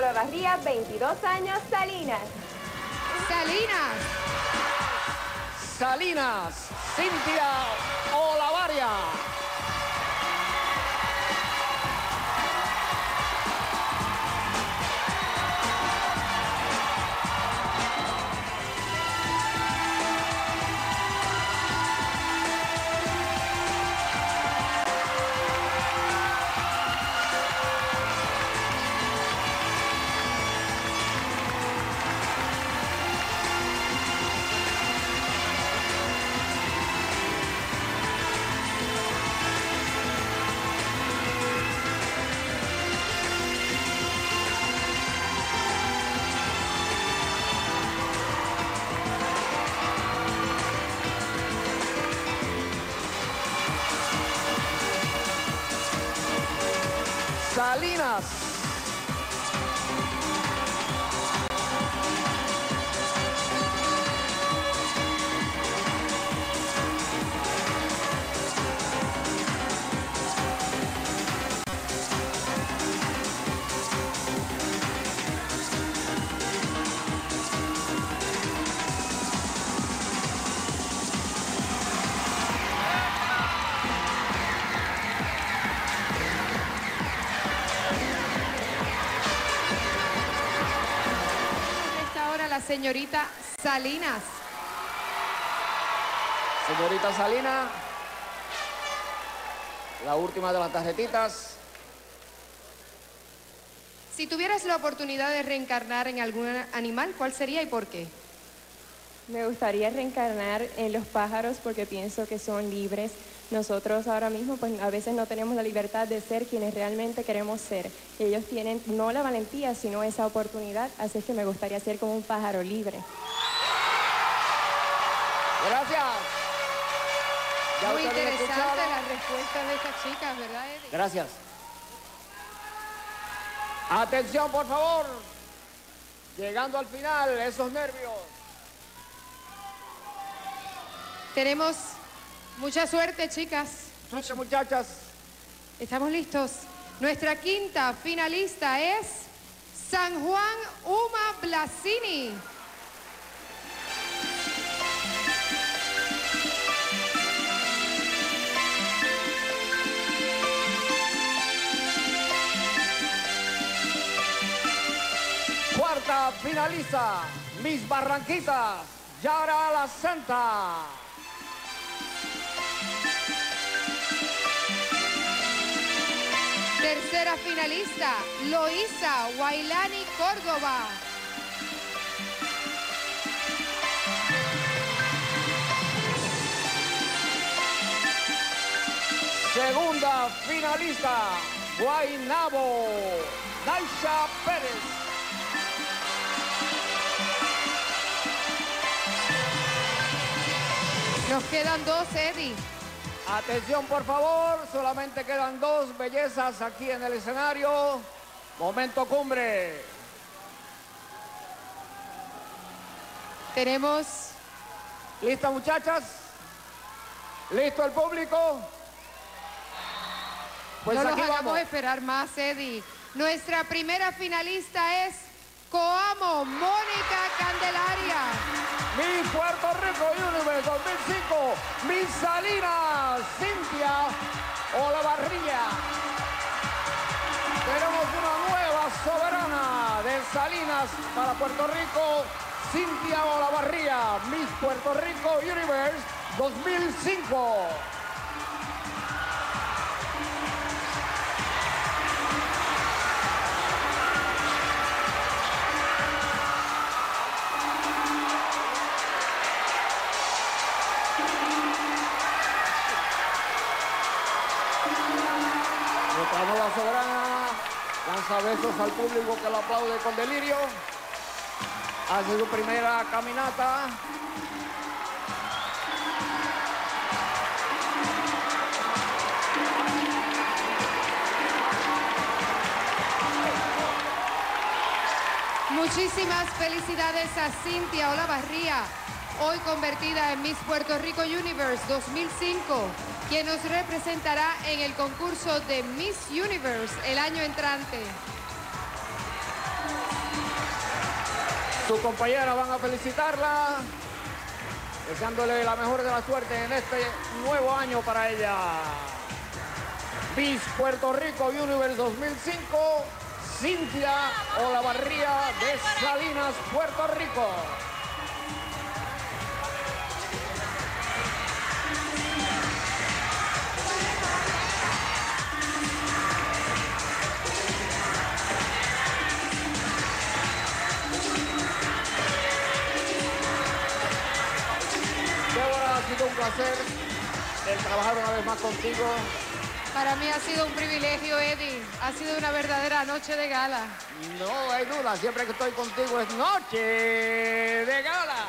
Olavarría, 22 años, Salinas. Salinas. Salinas, Cintia Olavarria. Salinas. Señorita Salinas. Señorita Salina, la última de las tarjetitas. Si tuvieras la oportunidad de reencarnar en algún animal, ¿cuál sería y por qué? Me gustaría reencarnar en los pájaros porque pienso que son libres. Nosotros ahora mismo pues a veces no tenemos la libertad de ser quienes realmente queremos ser. Ellos tienen no la valentía, sino esa oportunidad, así es que me gustaría ser como un pájaro libre. Gracias. Ya Muy interesante la respuesta de esta chica, ¿verdad, Eddie? Gracias. Atención, por favor. Llegando al final, esos nervios. Tenemos mucha suerte, chicas. Muchas muchachas. ¿Estamos listos? Nuestra quinta finalista es San Juan Uma Blasini. Cuarta finalista, Miss Barranquitas, Yara La Santa. Tercera finalista, Loisa Wailani Córdoba. Segunda finalista, Guainabo, Daisha Pérez. Nos quedan dos, Eddie. Atención, por favor, solamente quedan dos bellezas aquí en el escenario. Momento cumbre. Tenemos ¿Listas, muchachas? ¿Listo el público? Pues no los aquí hagamos vamos. esperar más, Eddie. Nuestra primera finalista es Coamo Mónica Candelaria. Miss Puerto Rico Universe 2005, Miss Salinas, Cintia Olavarría. Tenemos una nueva soberana de Salinas para Puerto Rico, Cintia Olavarría, Miss Puerto Rico Universe 2005. Nuestra nueva soberana lanza besos al público que la aplaude con delirio. Hace su primera caminata. Muchísimas felicidades a Cintia Olavarría, hoy convertida en Miss Puerto Rico Universe 2005, quien nos representará en el concurso de Miss Universe el año entrante. Sus compañeras van a felicitarla, deseándole la mejor de la suerte en este nuevo año para ella. Miss Puerto Rico Universe 2005, Cintia Olavarría de Salinas, Puerto Rico. Placer el trabajar una vez más contigo. Para mí ha sido un privilegio, Eddie. Ha sido una verdadera noche de gala. No hay duda, siempre que estoy contigo es noche de gala.